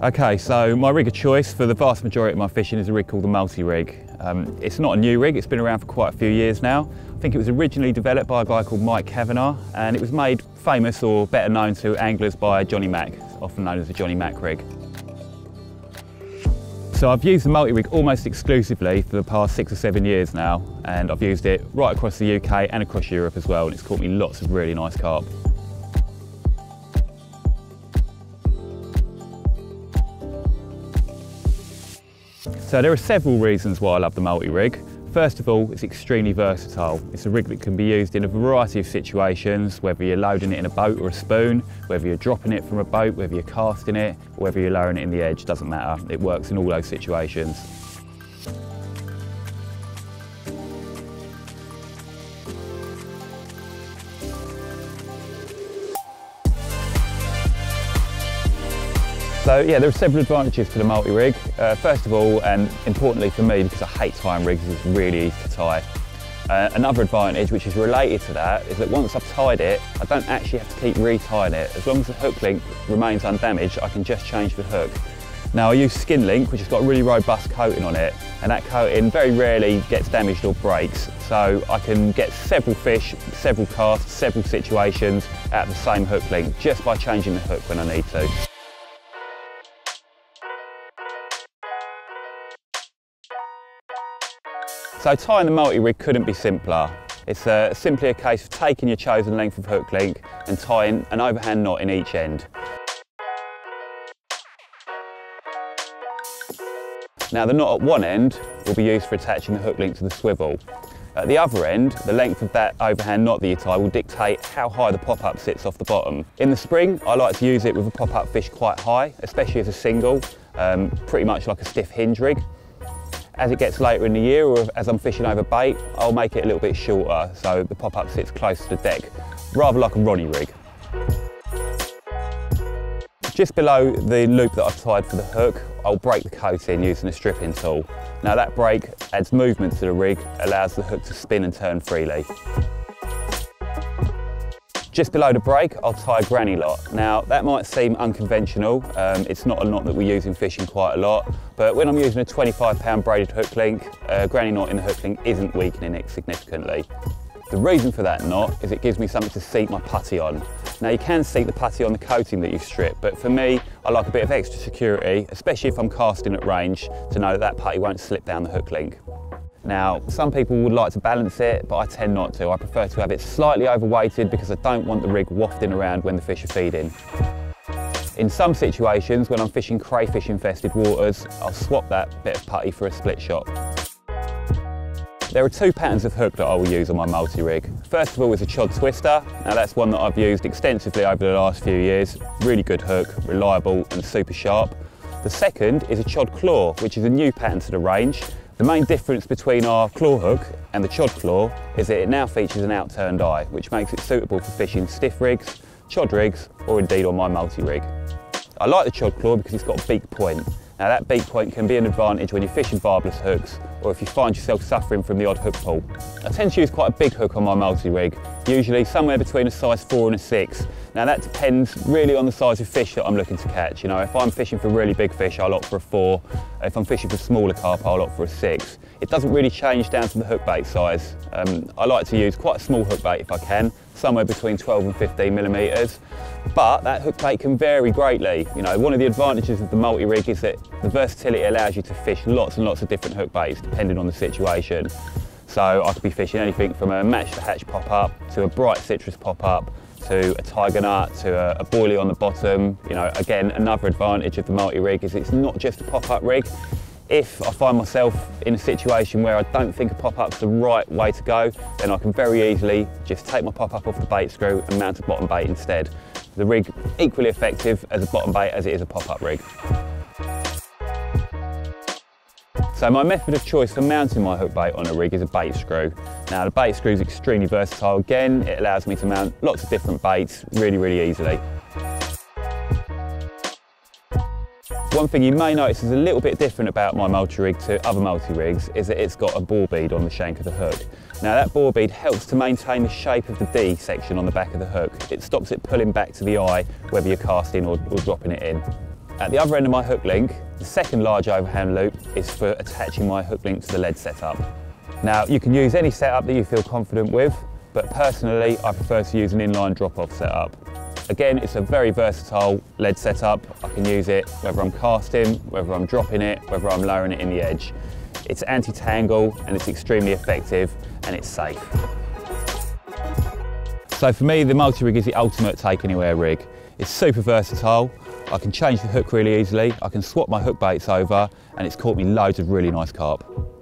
Okay, so my rig of choice for the vast majority of my fishing is a rig called the multi-rig. Um, it's not a new rig, it's been around for quite a few years now. I think it was originally developed by a guy called Mike Kavanagh and it was made famous or better known to anglers by Johnny Mack, often known as the Johnny Mack rig. So I've used the multi-rig almost exclusively for the past six or seven years now and I've used it right across the UK and across Europe as well and it's caught me lots of really nice carp. So there are several reasons why I love the multi-rig. First of all, it's extremely versatile. It's a rig that can be used in a variety of situations, whether you're loading it in a boat or a spoon, whether you're dropping it from a boat, whether you're casting it, or whether you're lowering it in the edge, doesn't matter. It works in all those situations. So yeah, there are several advantages to the multi-rig. Uh, first of all, and importantly for me, because I hate tying rigs, it's really easy to tie. Uh, another advantage, which is related to that, is that once I've tied it, I don't actually have to keep retying it. As long as the hook link remains undamaged, I can just change the hook. Now I use Skin Link, which has got a really robust coating on it, and that coating very rarely gets damaged or breaks. So I can get several fish, several casts, several situations of the same hook link, just by changing the hook when I need to. So tying the multi-rig couldn't be simpler. It's uh, simply a case of taking your chosen length of hook link and tying an overhand knot in each end. Now the knot at one end will be used for attaching the hook link to the swivel. At the other end, the length of that overhand knot that you tie will dictate how high the pop-up sits off the bottom. In the spring, I like to use it with a pop-up fish quite high, especially as a single, um, pretty much like a stiff hinge rig. As it gets later in the year or as I'm fishing over bait, I'll make it a little bit shorter so the pop-up sits close to the deck, rather like a Ronnie rig. Just below the loop that I've tied for the hook, I'll break the coating using a stripping tool. Now that break adds movement to the rig, allows the hook to spin and turn freely. Just below the break, I'll tie a granny knot. Now, that might seem unconventional. Um, it's not a knot that we use in fishing quite a lot, but when I'm using a 25 pound braided hook link, a granny knot in the hook link isn't weakening it significantly. The reason for that knot is it gives me something to seat my putty on. Now you can seat the putty on the coating that you've stripped, but for me, I like a bit of extra security, especially if I'm casting at range, to know that that putty won't slip down the hook link. Now, some people would like to balance it, but I tend not to. I prefer to have it slightly overweighted because I don't want the rig wafting around when the fish are feeding. In some situations, when I'm fishing crayfish infested waters, I'll swap that bit of putty for a split shot. There are two patterns of hook that I will use on my multi-rig. First of all is a chod twister. Now that's one that I've used extensively over the last few years. Really good hook, reliable and super sharp. The second is a chod claw, which is a new pattern to the range the main difference between our claw hook and the chod claw is that it now features an outturned eye, which makes it suitable for fishing stiff rigs, chod rigs, or indeed on my multi-rig. I like the chod claw because it's got a beak point. Now that beak point can be an advantage when you're fishing barbless hooks or if you find yourself suffering from the odd hook pull. I tend to use quite a big hook on my multi-rig, usually somewhere between a size 4 and a 6. Now that depends really on the size of fish that I'm looking to catch. You know, if I'm fishing for really big fish, I'll opt for a 4. If I'm fishing for smaller carp, I'll opt for a 6. It doesn't really change down to the hook bait size. Um, I like to use quite a small hook bait if I can, somewhere between 12 and 15 millimetres. But that hook bait can vary greatly. You know, one of the advantages of the multi-rig is that the versatility allows you to fish lots and lots of different hook baits depending on the situation. So I could be fishing anything from a match to hatch pop-up to a bright citrus pop-up to a tiger nut to a, a boilie on the bottom. You know, again, another advantage of the multi-rig is it's not just a pop-up rig. If I find myself in a situation where I don't think a pop-up's the right way to go, then I can very easily just take my pop-up off the bait screw and mount a bottom bait instead. The rig equally effective as a bottom bait as it is a pop-up rig. So my method of choice for mounting my hook bait on a rig is a bait screw. Now the bait screw is extremely versatile. Again, it allows me to mount lots of different baits really, really easily. One thing you may notice is a little bit different about my multi-rig to other multi-rigs is that it's got a bore bead on the shank of the hook. Now that bore bead helps to maintain the shape of the D section on the back of the hook. It stops it pulling back to the eye whether you're casting or, or dropping it in. At the other end of my hook link, the second large overhand loop is for attaching my hook link to the lead setup. Now you can use any setup that you feel confident with, but personally I prefer to use an inline drop-off setup. Again, it's a very versatile lead setup. I can use it whether I'm casting, whether I'm dropping it, whether I'm lowering it in the edge. It's anti-tangle and it's extremely effective and it's safe. So for me, the multi-rig is the ultimate take anywhere rig. It's super versatile. I can change the hook really easily. I can swap my hook baits over and it's caught me loads of really nice carp.